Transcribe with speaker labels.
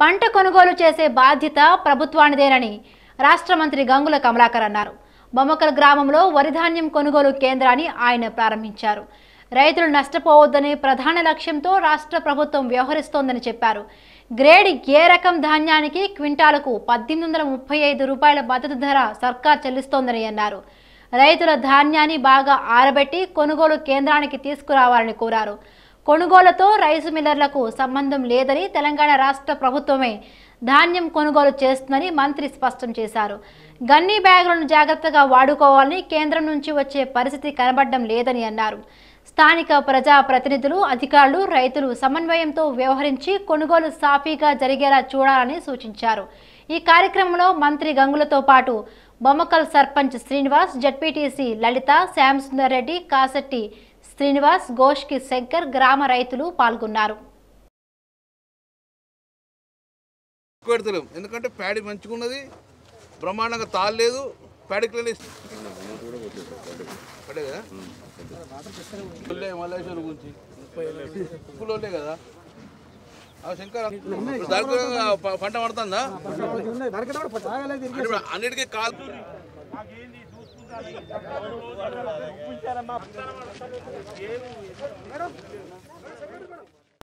Speaker 1: పంట కొనుగోలు చేసే బాధ్యత ప్రభుత్వానిదేనని రాష్ట్ర మంత్రి గంగుల కమలాకర్ అన్నారు. బొమ్మకల్ గ్రామంలో వరిధాన్యం కొనుగోలు కేంద్రాన్ని ఆయన ప్రారంభించారు. రైతులు నష్టపోవద్దనే ప్రధాన లక్ష్యంతో రాష్ట్ర ప్రభుత్వం వ్యవహరిస్తోందని చెప్పారు. గ్రేడ్ ఏ రకం ధాన్యానికి క్వింటాలకు పద్దెనిమిది వందల ముప్పై ఐదు రూపాయల మద్దతు ధర సర్కార్ చెల్లిస్తోందని అన్నారు. రైతుల ధాన్యాన్ని బాగా ఆరబెట్టి కొనుగోలు కేంద్రానికి తీసుకురావాలని కోరారు. కొనుగోలుతో రైస్ మిల్లర్లకు సంబంధం లేదని తెలంగాణ రాష్ట్ర ప్రభుత్వమే ధాన్యం కొనుగోలు చేస్తుందని మంత్రి స్పష్టం చేశారు. గన్నీ బ్యాగులను జాగ్రత్తగా వాడుకోవాలని కేంద్రం నుంచి వచ్చే పరిస్థితి కనబడడం లేదని అన్నారు. స్థానిక ప్రజా ప్రతినిధులు అధికారులు రైతులు సమన్వయంతో వ్యవహరించి కొనుగోలు సాఫీగా జరిగేలా చూడాలని సూచించారు. ఈ కార్యక్రమంలో మంత్రి గంగులతో పాటు బొమ్మకల్ సర్పంచ్ శ్రీనివాస్ జడ్పీటీసీ లలిత శ్యామ్ సుందర్ రెడ్డి కాసట్టి శ్రీనివాస్ గోష్కి శంకర్ గ్రామ రైతులు పాల్గొన్నారు.
Speaker 2: ఎందుకంటే ప్యాడీ మంచిగా ఉన్నది బ్రహ్మాండంగా తాళలేదు ప్యాడీకి పడే కదా? గురించి. ఉప్పులోనే శంకర్ పంట పడుతుందా? అంటే ఇప్పుడు అన్నిటికీ కాదు